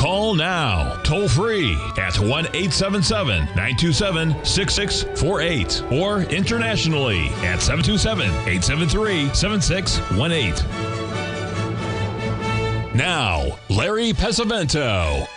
Call now, toll free at 1 877 927 6648 or internationally at 727 873 7618. Now, Larry Pesavento.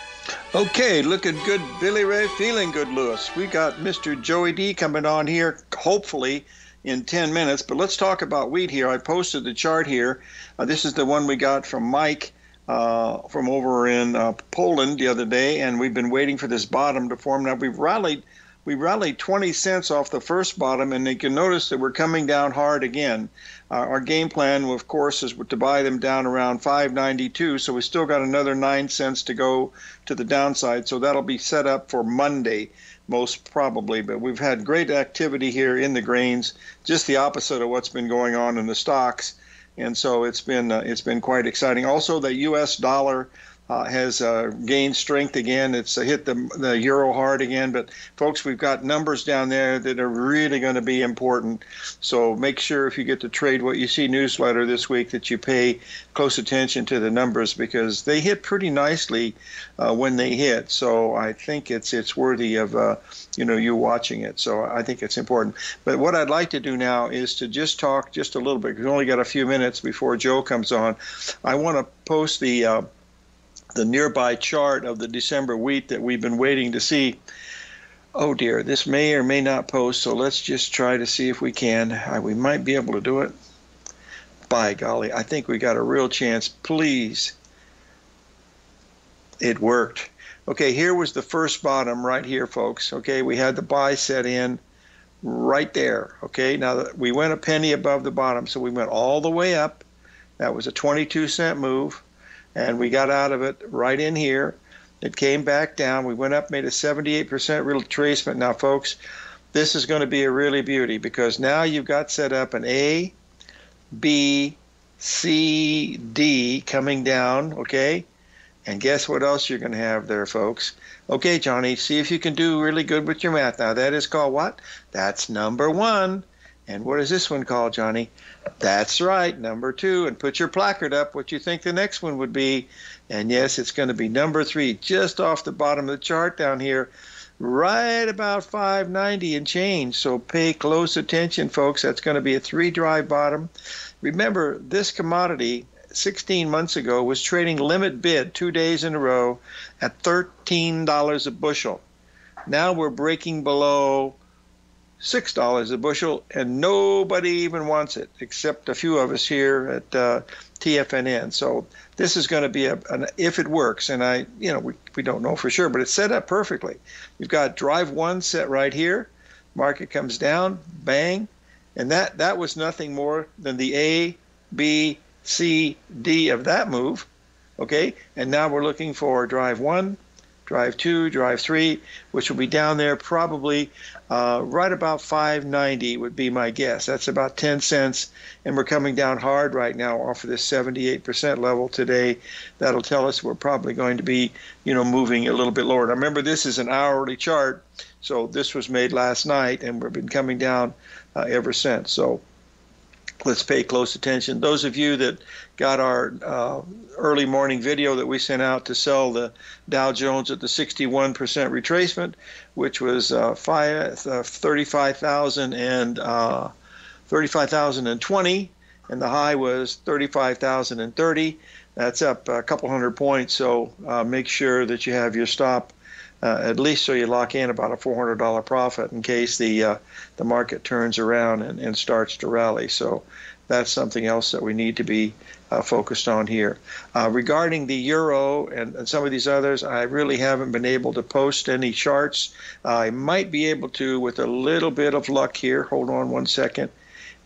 Okay, looking good, Billy Ray. Feeling good, Lewis. We got Mr. Joey D coming on here, hopefully in 10 minutes. But let's talk about wheat here. I posted the chart here. Uh, this is the one we got from Mike uh, from over in uh, Poland the other day, and we've been waiting for this bottom to form. Now we've rallied. We rallied 20 cents off the first bottom, and you can notice that we're coming down hard again. Uh, our game plan, of course, is to buy them down around 592. So we still got another nine cents to go to the downside. So that'll be set up for Monday, most probably. But we've had great activity here in the grains, just the opposite of what's been going on in the stocks. And so it's been uh, it's been quite exciting. Also, the U.S. dollar uh, has uh, gained strength again. It's hit the, the euro hard again. But folks, we've got numbers down there that are really going to be important. So make sure if you get the trade what you see newsletter this week that you pay close attention to the numbers because they hit pretty nicely uh, when they hit. So I think it's it's worthy of uh, you know you watching it. So I think it's important. But what I'd like to do now is to just talk just a little bit. We've only got a few minutes before Joe comes on. I want to post the uh, the nearby chart of the December wheat that we've been waiting to see. Oh dear, this may or may not post, so let's just try to see if we can. Uh, we might be able to do it. By golly, I think we got a real chance. Please. It worked. Okay, here was the first bottom right here, folks. Okay, we had the buy set in right there. Okay, now we went a penny above the bottom, so we went all the way up. That was a 22 cent move and we got out of it right in here. It came back down. We went up, made a 78% retracement. Now, folks, this is going to be a really beauty because now you've got set up an A, B, C, D coming down, okay? And guess what else you're going to have there, folks? Okay, Johnny, see if you can do really good with your math. Now, that is called what? That's number one. And what is this one called, Johnny? That's right, number two. And put your placard up what you think the next one would be. And yes, it's going to be number three, just off the bottom of the chart down here, right about 590 and change. So pay close attention, folks. That's going to be a three drive bottom. Remember, this commodity 16 months ago was trading limit bid two days in a row at $13 a bushel. Now we're breaking below six dollars a bushel, and nobody even wants it except a few of us here at uh, TFNN. So this is going to be a, an, if it works, and I, you know, we, we don't know for sure, but it's set up perfectly. You've got drive one set right here. Market comes down, bang, and that that was nothing more than the A, B, C, D of that move. Okay, and now we're looking for drive one, drive two, drive three, which will be down there probably uh, right about 590 would be my guess. That's about 10 cents, and we're coming down hard right now off of this 78% level today. That'll tell us we're probably going to be, you know, moving a little bit lower. Now remember, this is an hourly chart, so this was made last night, and we've been coming down uh, ever since. So let's pay close attention. Those of you that got our uh, early morning video that we sent out to sell the Dow Jones at the 61% retracement, which was uh, uh, 35,000 and uh, 35,020, and the high was 35,030. That's up a couple hundred points. So uh, make sure that you have your stop uh, at least so you lock in about a $400 profit in case the uh, the market turns around and, and starts to rally. So that's something else that we need to be uh, focused on here. Uh, regarding the euro and, and, some of these others, I really haven't been able to post any charts. I might be able to with a little bit of luck here. Hold on one second,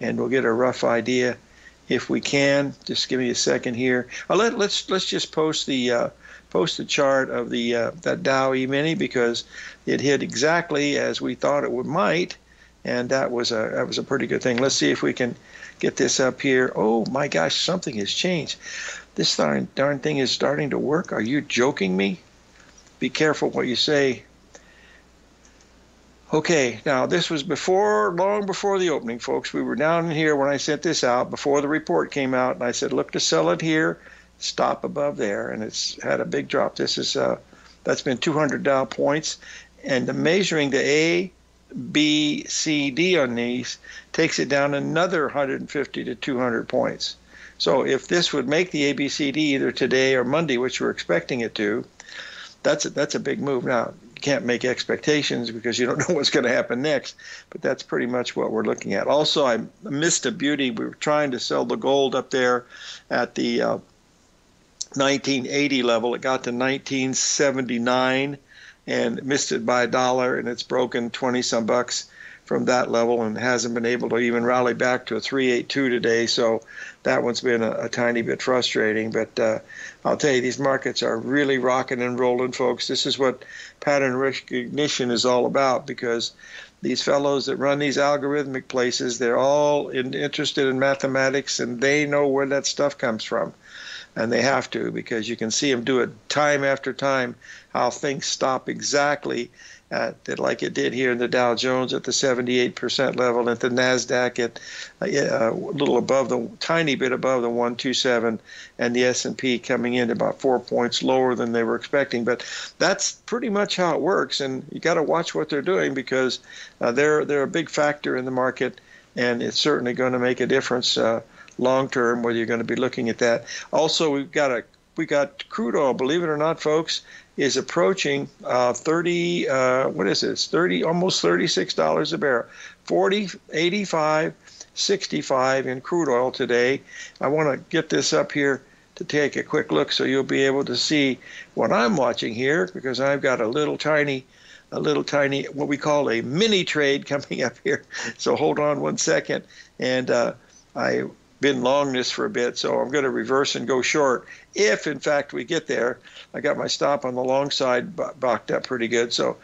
and we'll get a rough idea if we can. Just give me a second here. Uh, let, let's let's just post the uh, post a chart of the uh, that Dow E-mini because it hit exactly as we thought it would might, and that was a that was a pretty good thing. Let's see if we can get this up here. Oh my gosh, something has changed. This darn, darn thing is starting to work. Are you joking me? Be careful what you say. Okay, now this was before, long before the opening, folks. We were down here when I sent this out, before the report came out, and I said, look to sell it here, stop above there, and it's had a big drop. This is, uh, that's been 200 Dow points, and the measuring the A, B, C, D on these takes it down another 150 to 200 points. So if this would make the ABCD either today or Monday, which we're expecting it to, that's a, that's a big move. Now you can't make expectations because you don't know what's going to happen next, but that's pretty much what we're looking at. Also, I missed a beauty. We were trying to sell the gold up there at the uh, 1980 level. It got to 1979 and missed it by a dollar, and it's broken 20 some bucks from that level and hasn't been able to even rally back to a 382 today. So that one's been a, a tiny bit frustrating. But uh, I'll tell you, these markets are really rocking and rolling, folks. This is what pattern recognition is all about because these fellows that run these algorithmic places, they're all in, interested in mathematics and they know where that stuff comes from and they have to because you can see them do it time after time how things stop exactly at like it did here in the Dow Jones at the 78% level, at the Nasdaq at uh, a little above the tiny bit above the 127, and the S&P coming in about four points lower than they were expecting. But that's pretty much how it works, and you got to watch what they're doing because uh, they're they're a big factor in the market, and it's certainly going to make a difference. Uh, long term, whether you're going to be looking at that. Also, we've got a we got crude oil. Believe it or not, folks, is approaching uh, 30. Uh, what is this? 30, almost 36 dollars a barrel. 40, 85, 65 in crude oil today. I want to get this up here to take a quick look so you'll be able to see what I'm watching here because I've got a little tiny a little tiny what we call a mini trade coming up here so hold on one second and uh, I been long this for a bit, so I'm going to reverse and go short. If, in fact, we get there, I got my stop on the long side boxed up pretty good. So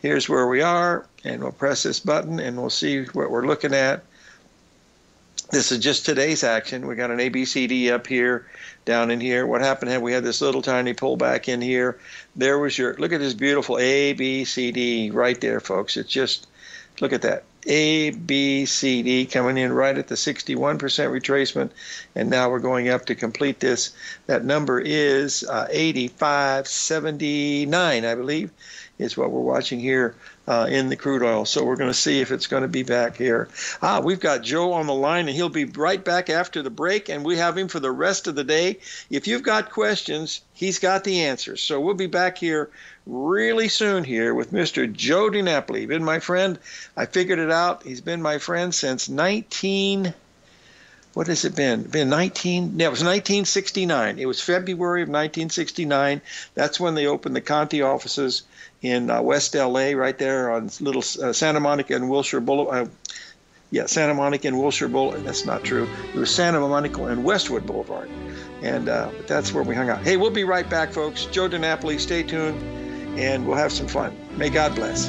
here's where we are, and we'll press this button, and we'll see what we're looking at. This is just today's action. We got an ABCD up here, down in here. What happened had we had this little tiny pullback in here. There was your, look at this beautiful ABCD right there, folks. It's just, look at that. A, B, C, D coming in right at the 61% retracement. And now we're going up to complete this. That number is uh, 8579, I believe, is what we're watching here uh, in the crude oil. So we're going to see if it's going to be back here. Ah, we've got Joe on the line, and he'll be right back after the break, and we have him for the rest of the day. If you've got questions, he's got the answers. So we'll be back here really soon here with Mr. Joe DiNapoli. Been my friend. I figured it out. He's been my friend since 19. What has it been? Been 19? Yeah, it was 1969. It was February of 1969. That's when they opened the Conti offices in uh, West LA, right there on little uh, Santa Monica and Wilshire Boulevard. Uh, yeah, Santa Monica and Wilshire Boulevard. That's not true. It was Santa Monica and Westwood Boulevard. And uh, that's where we hung out. Hey, we'll be right back, folks. Joe DiNapoli, stay tuned and we'll have some fun. May God bless.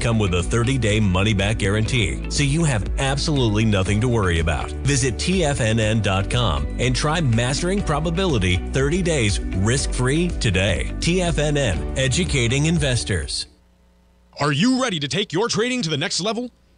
come with a 30 day money back guarantee, so you have absolutely nothing to worry about. Visit TFNN.com and try Mastering Probability 30 days risk free today. TFNN, educating investors. Are you ready to take your trading to the next level?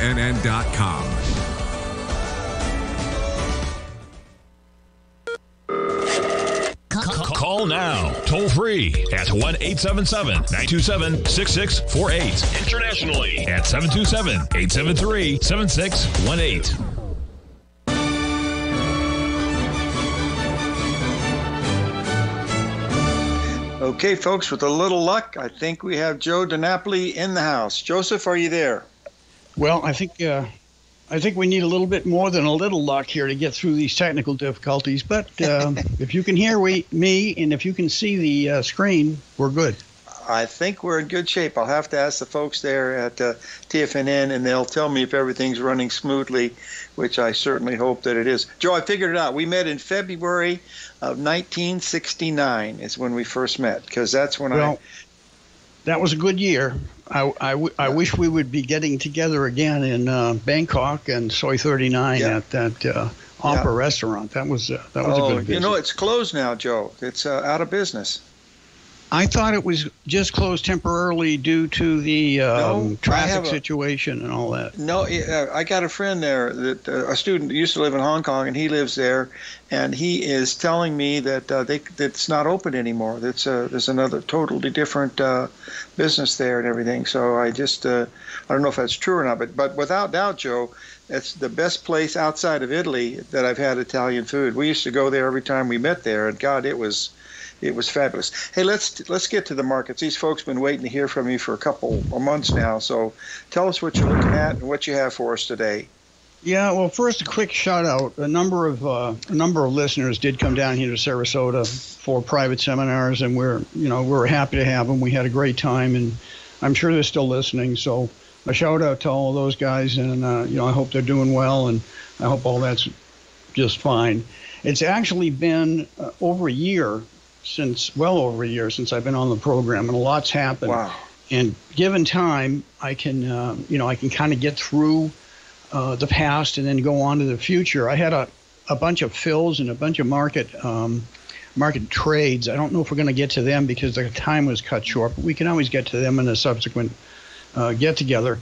CNN.com. Call now, toll free at 1 877 927 6648. Internationally at 727 873 7618. Okay, folks, with a little luck, I think we have Joe DiNapoli in the house. Joseph, are you there? Well, I think uh, I think we need a little bit more than a little luck here to get through these technical difficulties. But uh, if you can hear we, me and if you can see the uh, screen, we're good. I think we're in good shape. I'll have to ask the folks there at uh, TFNN, and they'll tell me if everything's running smoothly, which I certainly hope that it is. Joe, I figured it out. We met in February of 1969 is when we first met, because that's when well, I. That was a good year. I I wish we would be getting together again in uh, Bangkok and Soi 39 yeah. at that uh, opera yeah. restaurant. That was uh, that was oh, a good visit. You know, it's closed now, Joe. It's uh, out of business. I thought it was just closed temporarily due to the um, no, traffic a, situation and all that. No, I got a friend there that uh, a student used to live in Hong Kong, and he lives there, and he is telling me that uh, they that it's not open anymore. That's uh, there's another totally different uh, business there and everything. So I just uh, I don't know if that's true or not, but but without doubt, Joe, it's the best place outside of Italy that I've had Italian food. We used to go there every time we met there, and God, it was it was fabulous. Hey, let's let's get to the markets. These folks been waiting to hear from you for a couple of months now. So tell us what you're looking at and what you have for us today. Yeah, well, first a quick shout out. A number of uh, a number of listeners did come down here to Sarasota for private seminars, and we're you know we're happy to have them. We had a great time, and I'm sure they're still listening. So a shout out to all those guys, and uh, you know I hope they're doing well, and I hope all that's just fine. It's actually been uh, over a year since well over a year since I've been on the program, and a lot's happened. Wow. And given time, I can uh, you know I can kind of get through uh, the past and then go on to the future. I had a a bunch of fills and a bunch of market um, market trades. I don't know if we're going to get to them because the time was cut short, but we can always get to them in a subsequent uh, get together.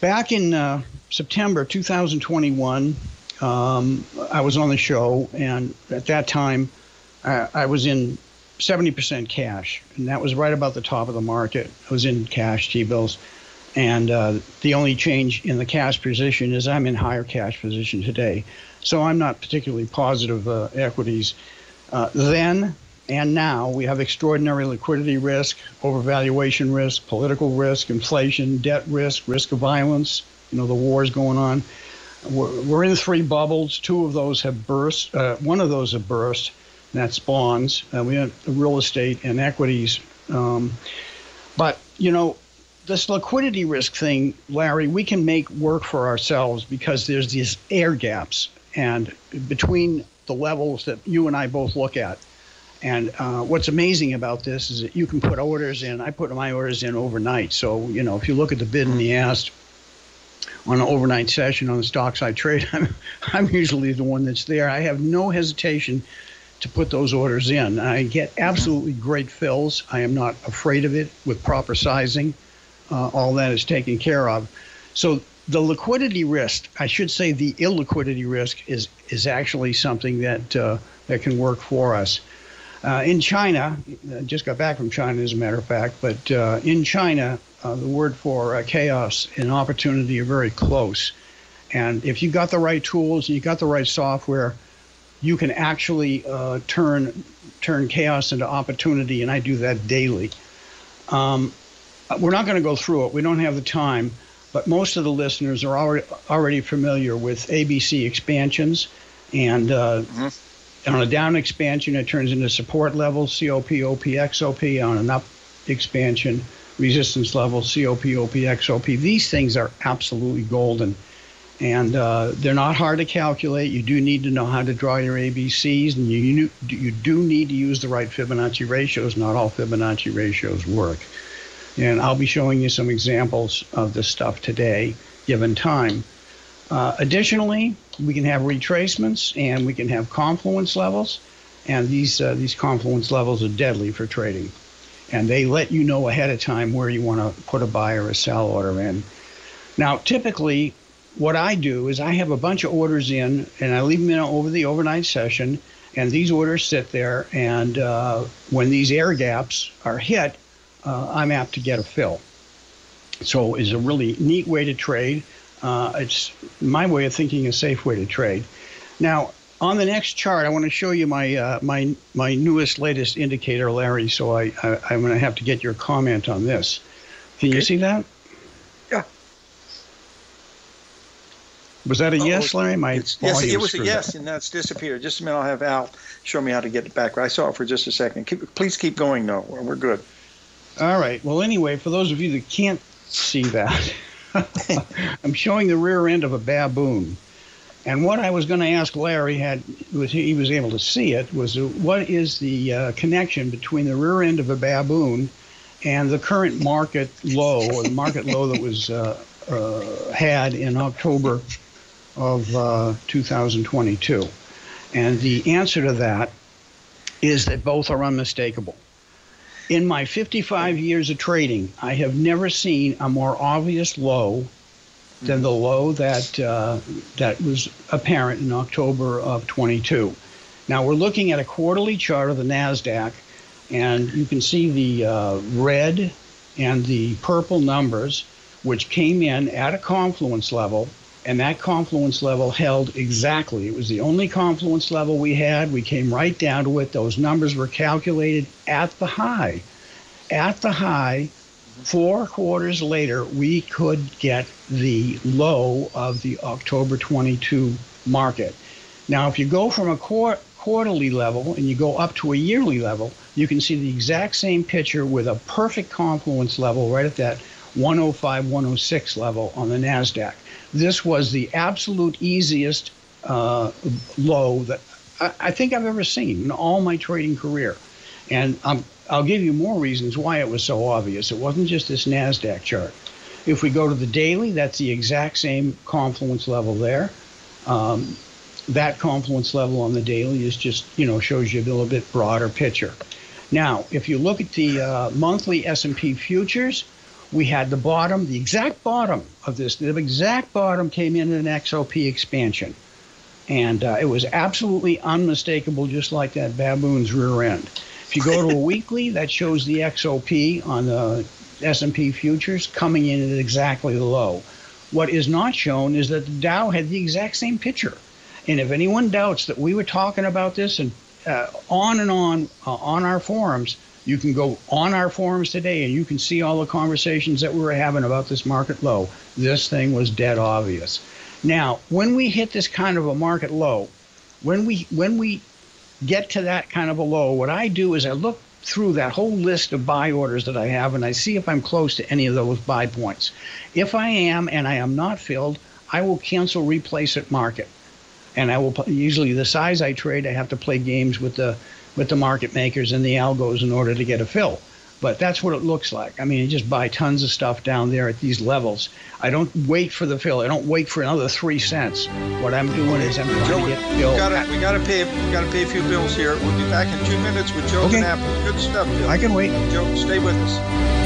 Back in uh, September 2021, um, I was on the show, and at that time, I, I was in 70% cash, and that was right about the top of the market. I was in cash T bills. And uh, the only change in the cash position is I'm in higher cash position today. So I'm not particularly positive uh, equities. Uh, then and now we have extraordinary liquidity risk, overvaluation risk, political risk, inflation, debt risk, risk of violence, you know, the wars going on. We're, we're in three bubbles. Two of those have burst. Uh, one of those have burst. That's bonds. Uh, we have real estate and equities. Um, but you know, this liquidity risk thing, Larry, we can make work for ourselves because there's these air gaps and between the levels that you and I both look at. And uh, what's amazing about this is that you can put orders in. I put my orders in overnight. So, you know, if you look at the bid and the ask on an overnight session on the stock side trade, I'm, I'm usually the one that's there. I have no hesitation to put those orders in. I get absolutely great fills. I am not afraid of it with proper sizing. Uh, all that is taken care of. So the liquidity risk, I should say, the illiquidity risk is is actually something that uh, that can work for us. Uh, in China, I just got back from China, as a matter of fact, but uh, in China, uh, the word for uh, chaos and opportunity are very close. And if you got the right tools and you got the right software, you can actually uh, turn turn chaos into opportunity, and I do that daily. Um, we're not going to go through it. We don't have the time, but most of the listeners are already already familiar with ABC expansions, and uh, mm-hmm. on a down expansion, it turns into support level COP, OP, XOP. On an up expansion, resistance level COP, OP, XOP. These things are absolutely golden and uh, they're not hard to calculate. You do need to know how to draw your ABCs, and you you do need to use the right Fibonacci ratios. Not all Fibonacci ratios work, and I'll be showing you some examples of this stuff today, given time. Uh, additionally, we can have retracements and we can have confluence levels, and these uh, these confluence levels are deadly for trading, and they let you know ahead of time where you want to put a buy or a sell order in. Now, typically, what I do is I have a bunch of orders in and I leave them in over the overnight session. And these orders sit there. And uh, when these air gaps are hit, uh, I'm apt to get a fill. So it's a really neat way to trade. Uh, it's my way of thinking a safe way to trade. Now, on the next chart, I want to show you my uh, my my newest, latest indicator, Larry. So I, I am going to have to get your comment on this. Can okay. you see that? Was that a yes, Larry? My yes, it was a yes, and that's disappeared. Just a minute, I'll have Al show me how to get it back. I saw it for just a second. Keep, please keep going, though. We're good. All right. Well, anyway, for those of you that can't see that, I'm showing the rear end of a baboon. And what I was going to ask Larry had was he was able to see it was what is the uh, connection between the rear end of a baboon and the current market low, or the market low that was uh, uh, had in October of uh, 2022? And the answer to that is that both are unmistakable. In my 55 years of trading, I have never seen a more obvious low than the low that uh, that was apparent in October of 22. Now we're looking at a quarterly chart of the Nasdaq, and you can see the uh, red and the purple numbers, which came in at a confluence level and that confluence level held exactly. It was the only confluence level we had. We came right down to it. Those numbers were calculated at the high. At the high, four quarters later, we could get the low of the October 22 market. Now, if you go from a quar- quarterly level and you go up to a yearly level, you can see the exact same picture with a perfect confluence level right at that 105, 106 level on the NASDAQ this was the absolute easiest uh, low that I, I, think I've ever seen in all my trading career. And i will give you more reasons why it was so obvious. It wasn't just this NASDAQ chart. If we go to the daily, that's the exact same confluence level there. Um, that confluence level on the daily is just, you know, shows you a little bit broader picture. Now, if you look at the uh, monthly S&P futures, we had the bottom, the exact bottom of this, the exact bottom came in an XOP expansion. And uh, it was absolutely unmistakable, just like that baboon's rear end. If you go to a weekly, that shows the XOP on the S&P futures coming in at exactly the low. What is not shown is that the Dow had the exact same picture. And if anyone doubts that we were talking about this and uh, on and on uh, on our forums, You can go on our forums today and you can see all the conversations that we were having about this market low. This thing was dead obvious. Now, when we hit this kind of a market low, when we when we get to that kind of a low, what I do is I look through that whole list of buy orders that I have and I see if I'm close to any of those buy points. If I am and I am not filled, I will cancel replace at market. And I will usually the size I trade, I have to play games with the with the market makers and the algos in order to get a fill. But that's what it looks like. I mean, you just buy tons of stuff down there at these levels. I don't wait for the fill. I don't wait for another three cents. What I'm doing is I'm trying Joe, to we, get filled. gotta, we gotta pay we gotta pay a few bills here. We'll be back in two minutes with Joe Okay. Apple. Good stuff, Joe. I can wait. Joe, stay with us.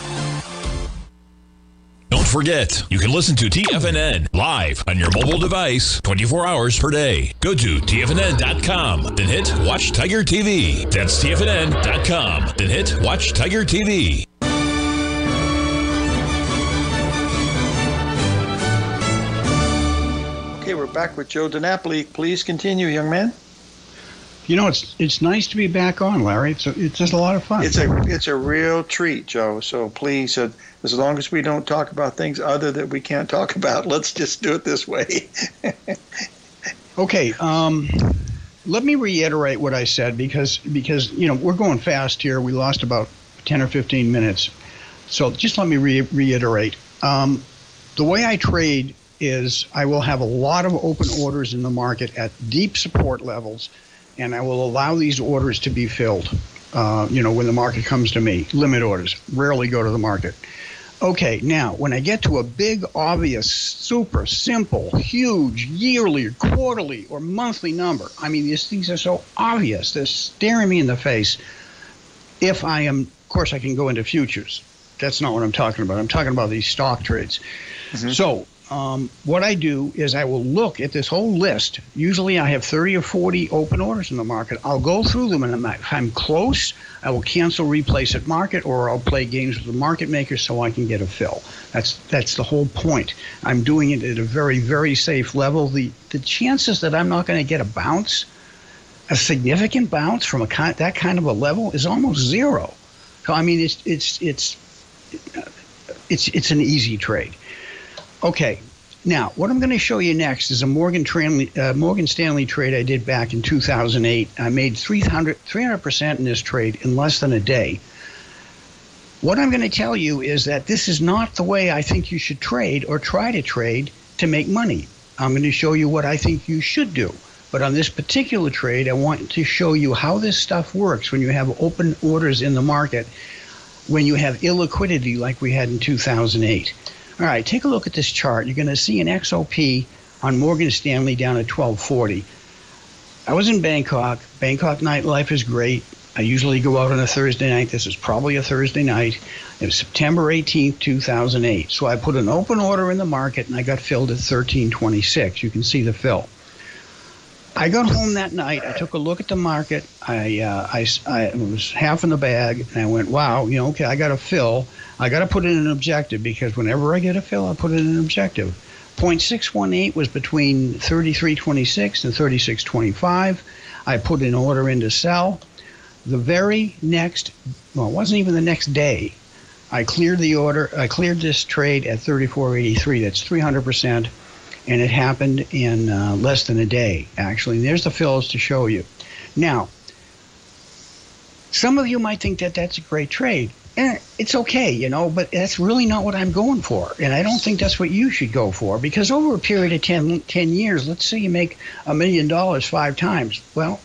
Forget, you can listen to TFNN live on your mobile device 24 hours per day. Go to TFNN.com, then hit Watch Tiger TV. That's TFNN.com, then hit Watch Tiger TV. Okay, we're back with Joe DiNapoli. Please continue, young man. You know, it's it's nice to be back on, Larry. It's a, it's just a lot of fun. It's a it's a real treat, Joe. So please, uh, as long as we don't talk about things other that we can't talk about, let's just do it this way. Okay, um, let me reiterate what I said because because you know we're going fast here. We lost about ten or fifteen minutes, so just let me re- reiterate. Um, the way I trade is I will have a lot of open orders in the market at deep support levels, and I will allow these orders to be filled. Uh, you know, when the market comes to me, limit orders rarely go to the market. Okay, now when I get to a big, obvious, super simple, huge, yearly, quarterly, or monthly number, I mean, these things are so obvious, they're staring me in the face. If I am, of course, I can go into futures. That's not what I'm talking about. I'm talking about these stock trades. Mm-hmm. So um, what I do is I will look at this whole list. Usually I have 30 or 40 open orders in the market. I'll go through them, and if I'm close, I will cancel replace at market, or I'll play games with the market maker so I can get a fill. That's that's the whole point. I'm doing it at a very very safe level. The the chances that I'm not going to get a bounce, a significant bounce from a kind, that kind of a level, is almost zero. So I mean, it's it's it's it's it's an easy trade. Okay, now what I'm going to show you next is a Morgan, uh, Morgan Stanley trade I did back in 2008. I made 300 percent in this trade in less than a day. What I'm going to tell you is that this is not the way I think you should trade or try to trade to make money. I'm going to show you what I think you should do. But on this particular trade, I want to show you how this stuff works when you have open orders in the market, when you have illiquidity like we had in 2008. All right, take a look at this chart. You're going to see an XOP on Morgan Stanley down at 1240. I was in Bangkok. Bangkok nightlife is great. I usually go out on a Thursday night. This is probably a Thursday night. It was September 18th, 2008. So I put an open order in the market and I got filled at 1326. You can see the fill. I got home that night. I took a look at the market. I, uh, I, I was half in the bag, and I went, "Wow, you know, okay, I got a fill. I got to put in an objective because whenever I get a fill, I put in an objective. 0.618 was between 33.26 and 36.25. I put an order in to sell. The very next, well, it wasn't even the next day. I cleared the order. I cleared this trade at 34.83. That's 300 percent, and it happened in uh, less than a day. Actually, and there's the fills to show you. Now, some of you might think that that's a great trade and it's okay, you know, but that's really not what I'm going for. And I don't think that's what you should go for because over a period of 10, 10 years, let's say you make a million dollars five times. Well,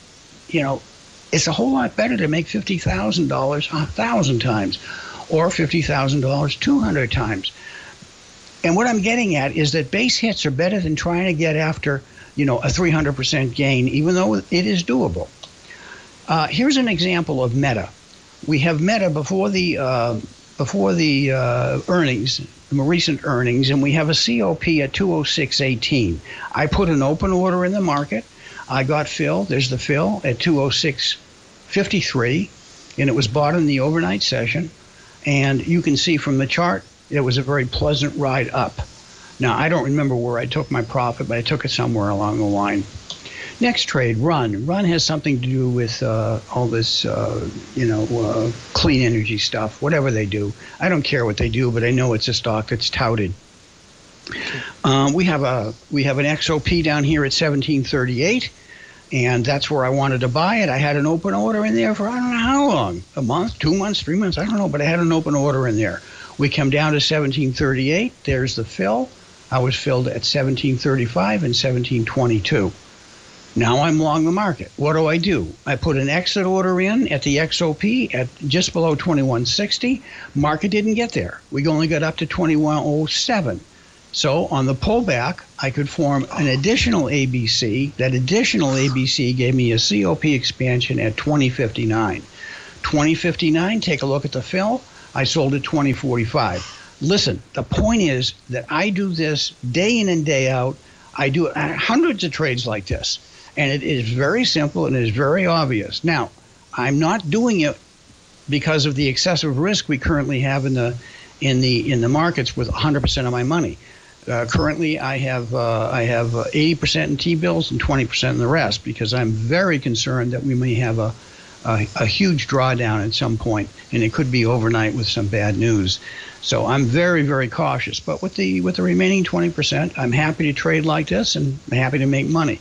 you know, it's a whole lot better to make $50,000 a thousand times or $50,000 200 times. And what I'm getting at is that base hits are better than trying to get after, you know, a 300% gain, even though it is doable. Uh, here's an example of meta we have Meta before the uh, before the uh, earnings, the recent earnings, and we have a COP at 206.18. I put an open order in the market. I got fill. There's the fill at 206.53, and it was bought in the overnight session. And you can see from the chart, it was a very pleasant ride up. Now, I don't remember where I took my profit, but I took it somewhere along the line. Next trade, Run. Run has something to do with uh, all this, uh, you know, uh, clean energy stuff, whatever they do. I don't care what they do, but I know it's a stock that's touted. Um, we have a we have an XOP down here at 1738, and that's where I wanted to buy it. I had an open order in there for I don't know how long, a month, two months, three months, I don't know, but I had an open order in there. We come down to 1738. There's the fill. I was filled at 1735 and 1722. Now I'm long the market. What do I do? I put an exit order in at the XOP at just below 2160. Market didn't get there. We only got up to 2107. So on the pullback, I could form an additional ABC. That additional ABC gave me a COP expansion at 2059. 2059, take a look at the fill. I sold at 2045. Listen, the point is that I do this day in and day out. I do hundreds of trades like this. And it is very simple and it is very obvious. Now, I'm not doing it because of the excessive risk we currently have in the in the in the markets with 100% of my money. Uh, currently, I have uh, I have 80% uh, in T-bills and 20% in the rest because I'm very concerned that we may have a, a, a huge drawdown at some point, and it could be overnight with some bad news. So I'm very very cautious. But with the with the remaining 20%, I'm happy to trade like this and happy to make money.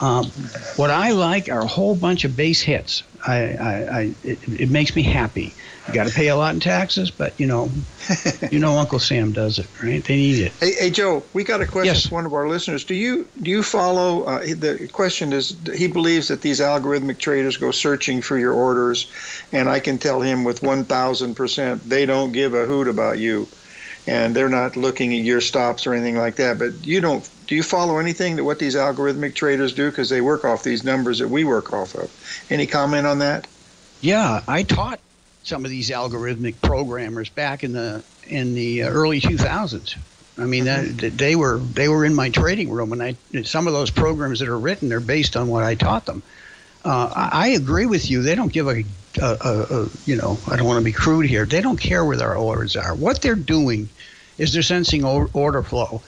Um, what I like are a whole bunch of base hits. I, I, I it, it makes me happy. You got to pay a lot in taxes, but you know, you know, Uncle Sam does it, right? They need it. Hey, hey Joe, we got a question Yes. from one of our listeners. Do you do you follow? Uh, the question is, he believes that these algorithmic traders go searching for your orders, and I can tell him with one thousand percent they don't give a hoot about you, and they're not looking at your stops or anything like that. But you don't. Do you follow anything that what these algorithmic traders do because they work off these numbers that we work off of? Any comment on that? Yeah, I taught some of these algorithmic programmers back in the in the uh, early 2000s. I mean, that, that they were they were in my trading room, and I some of those programs that are written are based on what I taught them. Uh, I, agree with you. They don't give a, a, a, a you know I don't want to be crude here. They don't care where their orders are. What they're doing is they're sensing order flow.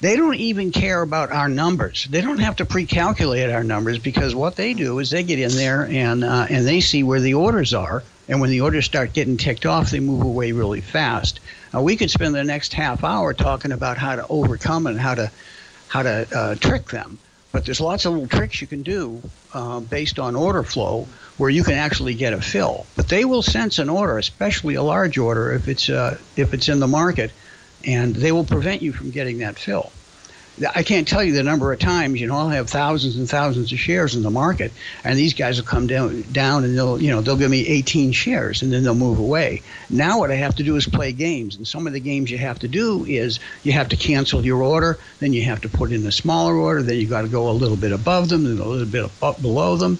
They don't even care about our numbers. They don't have to pre-calculate our numbers because what they do is they get in there and uh, and they see where the orders are, and when the orders start getting ticked off, they move away really fast. Now we could spend the next half hour talking about how to overcome and how to how to uh, trick them, but there's lots of little tricks you can do uh, based on order flow where you can actually get a fill. But they will sense an order, especially a large order if it's uh, if it's in the market, and they will prevent you from getting that fill. I can't tell you the number of times, you know, I'll have thousands and thousands of shares in the market, and these guys will come down, down and they'll, you know, they'll give me 18 shares, and then they'll move away. Now what I have to do is play games, and some of the games you have to do is you have to cancel your order, then you have to put in a smaller order, then you got to go a little bit above them, then a little bit below them.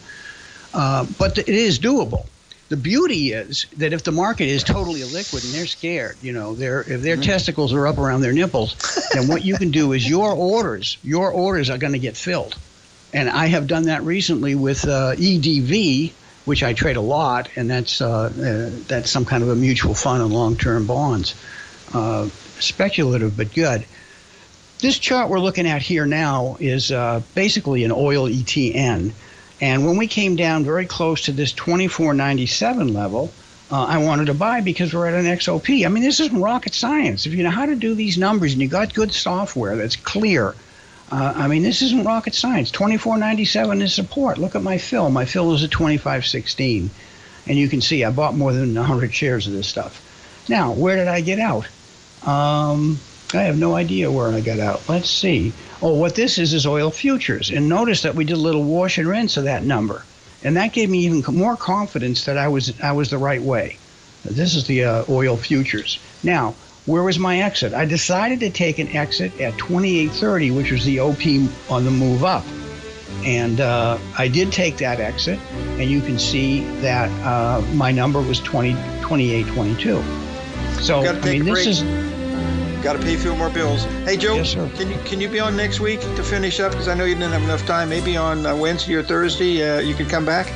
Uh, but it is doable. The beauty is that if the market is totally illiquid and they're scared, you know, they're, if their testicles are up around their nipples, then what you can do is your orders, your orders are going to get filled. And I have done that recently with uh, EDV, which I trade a lot, and that's uh, uh, that's some kind of a mutual fund and long-term bonds. Uh, speculative, but good. This chart we're looking at here now is uh, basically an oil ETN. And when we came down very close to this 24.97 level, uh, I wanted to buy because we're at an XOP. I mean, this isn't rocket science. If you know how to do these numbers and you got good software that's clear, uh, I mean, this isn't rocket science. 24.97 is support. Look at my fill. My fill is at 25.16. And you can see I bought more than 100 shares of this stuff. Now, where did I get out? Um, I have no idea where I got out. Let's see. Oh, what this is is oil futures. And notice that we did a little wash and rinse of that number. And that gave me even more confidence that I was I was the right way. This is the uh, oil futures. Now, where was my exit? I decided to take an exit at 28.30, which was the OP on the move up. And uh, I did take that exit, and you can see that uh, my number was 20, 28.22. So, I mean, this is Got to pay a few more bills. Hey Joe, Yes, sir. can you can you be on next week to finish up? Because I know you didn't have enough time. Maybe on uh, Wednesday or Thursday, uh, you could come back.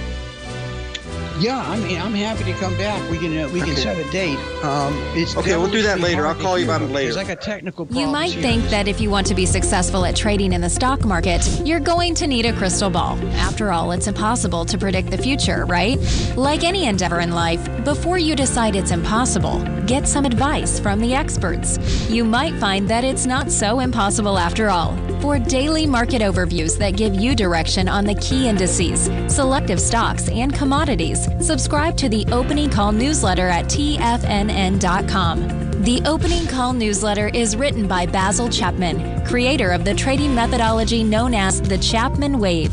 Yeah, I mean, I'm happy to come back. We can uh, we can Okay. set a date. Um, it's Okay, we'll do that later. I'll call you about it because later. I got technical You might here. think that if you want to be successful at trading in the stock market, you're going to need a crystal ball. After all, it's impossible to predict the future, right? Like any endeavor in life, before you decide it's impossible, get some advice from the experts. You might find that it's not so impossible after all. For daily market overviews that give you direction on the key indices, selective stocks, and commodities, subscribe to the Opening Call newsletter at TFNN.com. The Opening Call newsletter is written by Basil Chapman, creator of the trading methodology known as the Chapman Wave.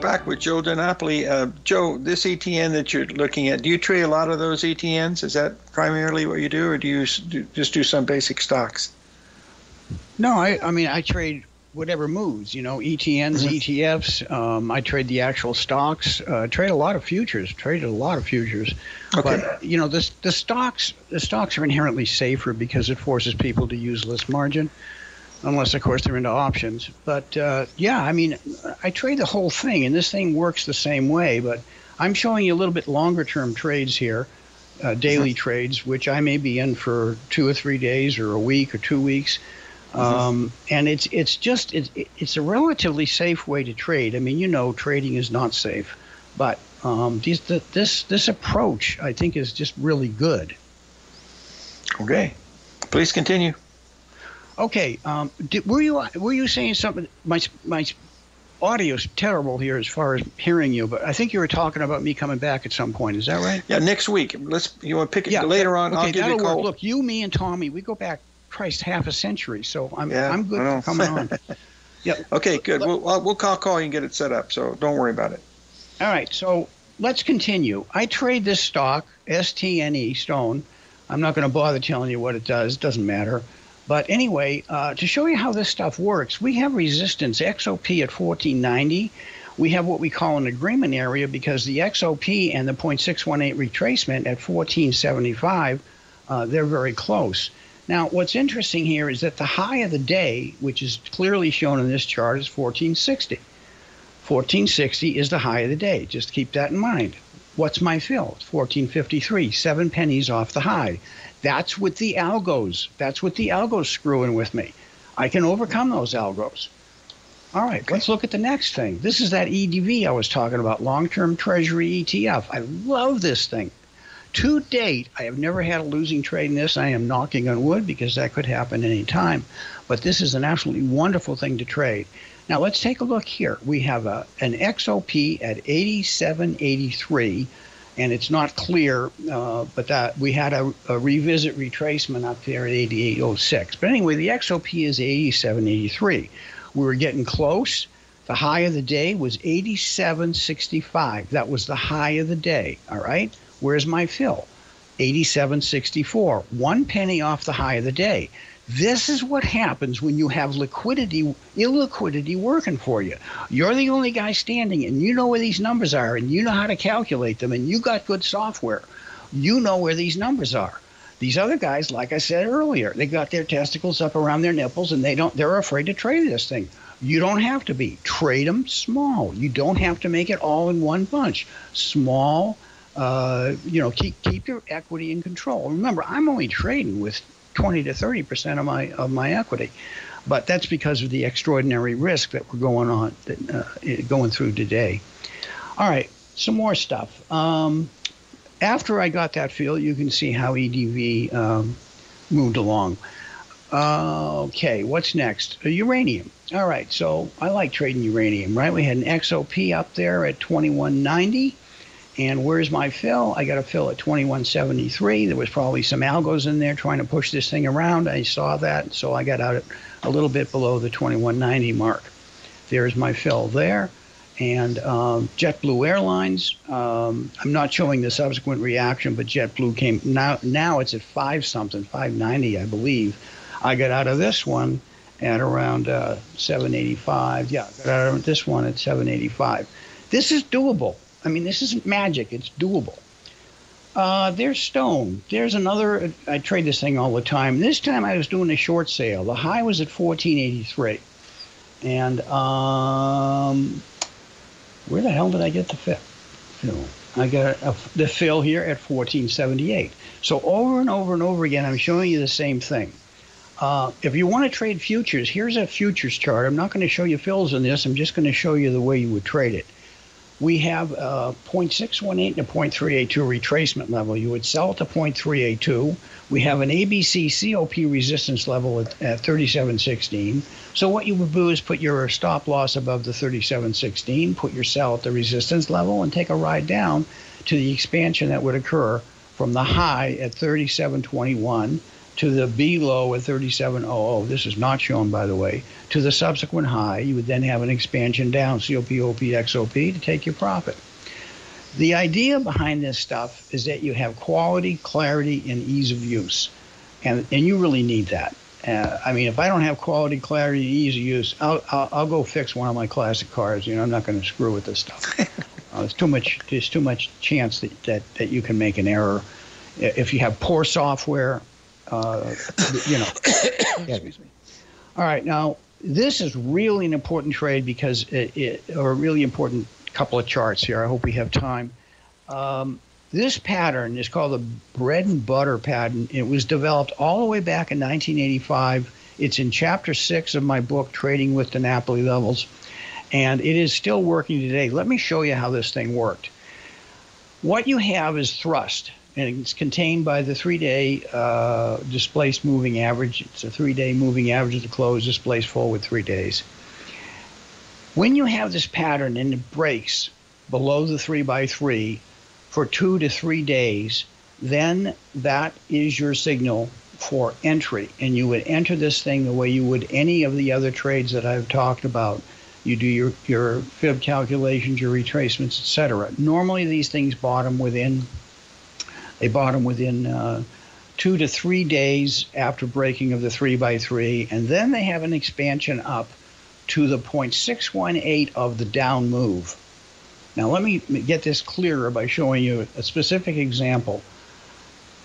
Back with Joe DiNapoli. Uh, Joe, this ETN that you're looking at, do you trade a lot of those ETNs? Is that primarily what you do, or do you do, just do some basic stocks? No, I, I mean, I trade whatever moves, you know, ETNs, ETFs. Um, I trade the actual stocks. Uh, trade a lot of futures. Traded a lot of futures. Okay. But you know, the the stocks the stocks are inherently safer because it forces people to use less margin, unless of course they're into options. But uh, yeah, I mean, I trade the whole thing, and this thing works the same way. But I'm showing you a little bit longer term trades here. Uh, daily trades, which I may be in for two or three days, or a week, or two weeks, um, and it's it's just it's it's a relatively safe way to trade. I mean, you know, trading is not safe, but um, these, th this this approach I think is just really good. Okay, please continue. Okay, um, did, were you were you saying something? My my audio's terrible here as far as hearing you, but I think you were talking about me coming back at some point. Is that right? Yeah, next week. Let's. You want to pick it yeah, later on? Okay, I'll give you a that'll call. Look, you, me, and Tommy, we go back, Christ, half a century. So I'm Yeah, I'm good for coming on. yeah. Okay, good. We'll I'll, we'll call call you and get it set up. So don't worry about it. All right, so let's continue. I trade this stock, STNE Stone. I'm not going to bother telling you what it does, It doesn't matter. But anyway, uh, to show you how this stuff works, we have resistance XOP at 1490. We have what we call an agreement area because the XOP and the 0.618 retracement at 1475, uh, they're very close. Now, what's interesting here is that the high of the day, which is clearly shown in this chart, is 1460. 1460 is the high of the day. Just keep that in mind. What's my fill? 1453, seven pennies off the high. That's with the algos. That's what the algos screwing with me. I can overcome those algos. All right, let's look at the next thing. This is that EDV I was talking about, long-term treasury ETF. I love this thing. To date, I have never had a losing trade in this. I am knocking on wood because that could happen any time. But this is an absolutely wonderful thing to trade. Now let's take a look here. We have a, an XOP at 87.83, and it's not clear, uh, but that we had a, a revisit retracement up there at 88.06. But anyway, the XOP is 87.83. We were getting close. The high of the day was 87.65. That was the high of the day. All right. Where's my fill? 87.64. One penny off the high of the day. This is what happens when you have liquidity, illiquidity working for you. You're the only guy standing, and you know where these numbers are, and you know how to calculate them, and you got good software. You know where these numbers are. These other guys, like I said earlier, they got their testicles up around their nipples, and they don't. They're afraid to trade this thing. You don't have to be. Trade them small. You don't have to make it all in one bunch. Small. Uh, you know, keep keep your equity in control. Remember, I'm only trading with 20 to 30 percent of my of my equity. but that's because of the extraordinary risk that we're going on, uh, going through today. All right, some more stuff. Um, after I got that fill, you can see how EDV um, moved along. Uh, okay, what's next? Uh, uranium. All right, so I like trading uranium, right? We had an XOP up there at 2190. And where's my fill? I got a fill at 2173. There was probably some algos in there trying to push this thing around. I saw that, so I got out at a little bit below the 2190 mark. There's my fill there. And um, JetBlue Airlines, um, I'm not showing the subsequent reaction, but JetBlue came now. Now it's at five something, 590, I believe. I got out of this one at around uh, 785. Yeah, got out of this one at 785. This is doable. I mean, this isn't magic. It's doable. Uh, there's Stone. There's another. I trade this thing all the time. This time I was doing a short sale. The high was at 1483, and um, where the hell did I get the fill? I got a, the fill here at 1478. So over and over and over again, I'm showing you the same thing. Uh, if you want to trade futures, here's a futures chart. I'm not going to show you fills in this. I'm just going to show you the way you would trade it we have a 0.618 and a 0.382 retracement level. You would sell at the 0.382. We have an ABC COP resistance level at, at 3716. So what you would do is put your stop loss above the 3716, put your sell at the resistance level, and take a ride down to the expansion that would occur from the high at 3721 to the B low at 3700. This is not shown, by the way. To the subsequent high, you would then have an expansion down, COP, OP, XOP, to take your profit. The idea behind this stuff is that you have quality, clarity, and ease of use. And, and you really need that. Uh, I mean, if I don't have quality, clarity, and ease of use, I'll, I'll, I'll go fix one of my classic cars. You know, I'm not going to screw with this stuff. uh, there's too much. There's too much chance that, that, that you can make an error. If you have poor software, uh, you know. Excuse me. All right, now this is really an important trade because it, it, or a really important couple of charts here. I hope we have time. Um, this pattern is called the bread and butter pattern. It was developed all the way back in 1985. It's in chapter six of my book, Trading with DiNapoli Levels, and it is still working today. Let me show you how this thing worked. What you have is thrust and it's contained by the three-day uh, displaced moving average. It's a three-day moving average of the close displaced forward three days. When you have this pattern and it breaks below the three by three for two to three days, then that is your signal for entry. And you would enter this thing the way you would any of the other trades that I've talked about. You do your, your fib calculations, your retracements, etc. Normally, these things bottom within they bought them within uh, two to three days after breaking of the three by three, and then they have an expansion up to the 0.618 of the down move. Now, let me get this clearer by showing you a specific example.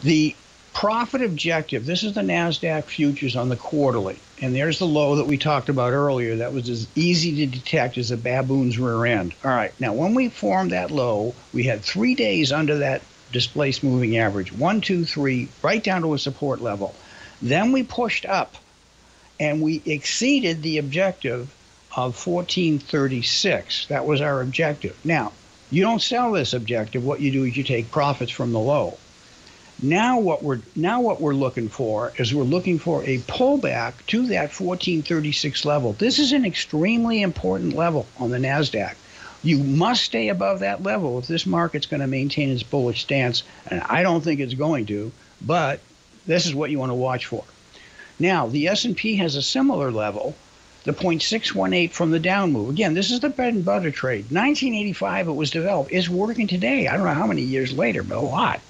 The profit objective, this is the NASDAQ futures on the quarterly, and there's the low that we talked about earlier that was as easy to detect as a baboon's rear end. All right, now when we formed that low, we had three days under that displaced moving average. One, two, three, right down to a support level. Then we pushed up and we exceeded the objective of 1436. That was our objective. Now, you don't sell this objective. What you do is you take profits from the low. Now what we're now what we're looking for is we're looking for a pullback to that 1436 level. This is an extremely important level on the Nasdaq. You must stay above that level if this market's going to maintain its bullish stance. And I don't think it's going to, but this is what you want to watch for. Now, the S&P has a similar level, the 0.618 from the down move. Again, this is the bread and butter trade. 1985 it was developed. It's working today. I don't know how many years later, but a lot.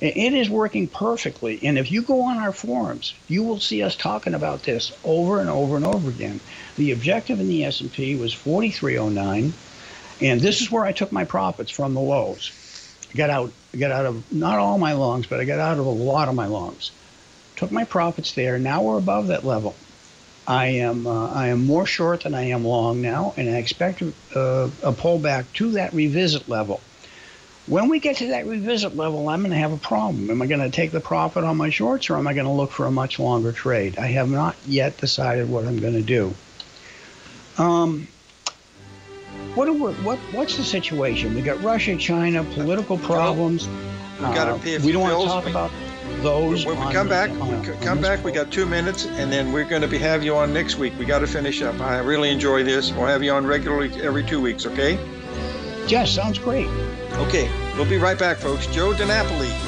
It is working perfectly. And if you go on our forums, you will see us talking about this over and over and over again. The objective in the S&P was 4309. And this is where I took my profits from the lows. I got out, got out of not all my longs, but I got out of a lot of my longs. Took my profits there. Now we're above that level. I am uh, I am more short than I am long now, and I expect uh, a pullback to that revisit level. When we get to that revisit level, I'm going to have a problem. Am I going to take the profit on my shorts or am I going to look for a much longer trade? I have not yet decided what I'm going to do. Um, what, we, what what's the situation? We got Russia, China, political problems. We got to pay a uh, We don't want to talk about those. When we come back, on- we come back. We got two minutes, and then we're going to be have you on next week. We got to finish up. I really enjoy this. We'll have you on regularly every two weeks. Okay? Yes, sounds great. Okay. We'll be right back, folks. Joe DiNapoli.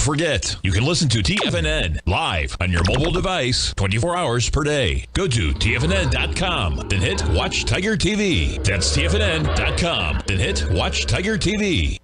Don't forget, you can listen to TFNN live on your mobile device 24 hours per day. Go to TFNN.com, then hit Watch Tiger TV. That's TFNN.com, then hit Watch Tiger TV.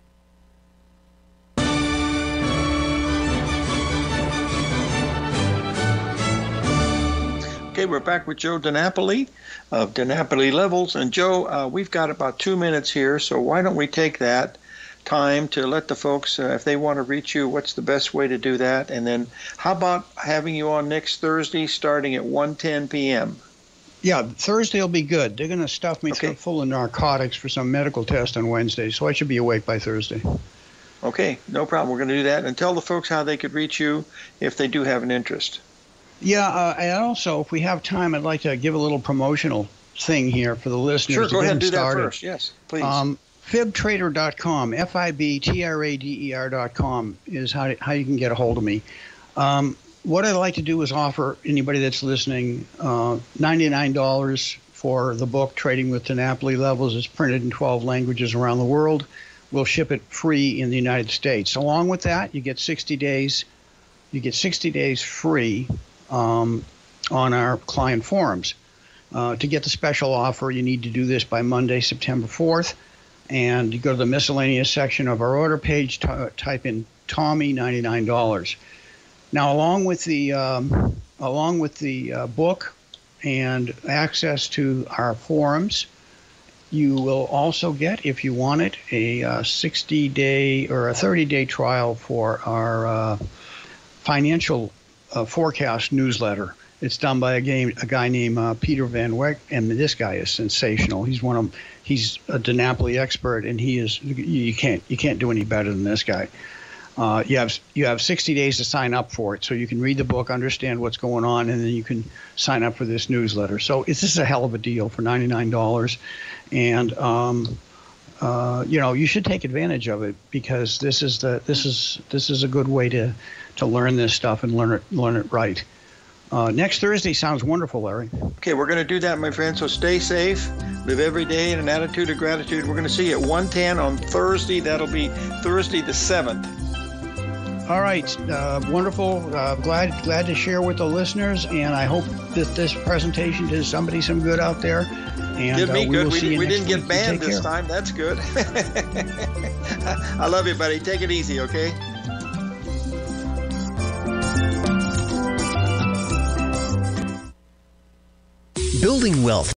Okay, we're back with Joe DiNapoli of DiNapoli Levels. And Joe, uh, we've got about two minutes here, so why don't we take that time to let the folks, uh, if they want to reach you, what's the best way to do that? And then how about having you on next Thursday starting at 1.10 p.m.? Yeah, Thursday will be good. They're going to stuff me Okay. full of narcotics for some medical test on Wednesday, so I should be awake by Thursday. Okay, no problem. We're going to do that. And tell the folks how they could reach you if they do have an interest. Yeah, uh, and also, if we have time, I'd like to give a little promotional thing here for the listeners. Sure, go ahead and do that first. Yes, please. Um, fibtrader.com, F-I-B-T-R-A-D-E-R.com is how, how you can get a hold of me. Um, what I'd like to do is offer anybody that's listening uh, $99 for the book Trading with DiNapoli Levels. It's printed in 12 languages around the world. We'll ship it free in the United States. Along with that, you get 60 days. You get 60 days free um, on our client forums. Uh, to get the special offer, you need to do this by Monday, September 4th. And you go to the miscellaneous section of our order page, type in Tommy $99. Now, along with the um, along with the uh, book and access to our forums, you will also get, if you want it, a uh, 60 day or a 30 day trial for our uh, financial uh, forecast newsletter. It's done by a, game, a guy named uh, Peter Van Wyk, and this guy is sensational. He's one of he's a DiNapoli expert, and he is you can't you can't do any better than this guy. Uh, you have you have 60 days to sign up for it, so you can read the book, understand what's going on, and then you can sign up for this newsletter. So it's this is a hell of a deal for $99, and um, uh, you know you should take advantage of it because this is the this is this is a good way to to learn this stuff and learn it learn it right. Uh, next Thursday sounds wonderful, Larry. Okay, we're going to do that, my friend. So stay safe, live every day in an attitude of gratitude. We're going to see you at 110 on Thursday. That'll be Thursday the 7th. All right, uh, wonderful. Uh, glad glad to share with the listeners, and I hope that this presentation did somebody some good out there. And did me uh, we good. We, we didn't get week. banned this care. time. That's good. I love you, buddy. Take it easy, okay? Building wealth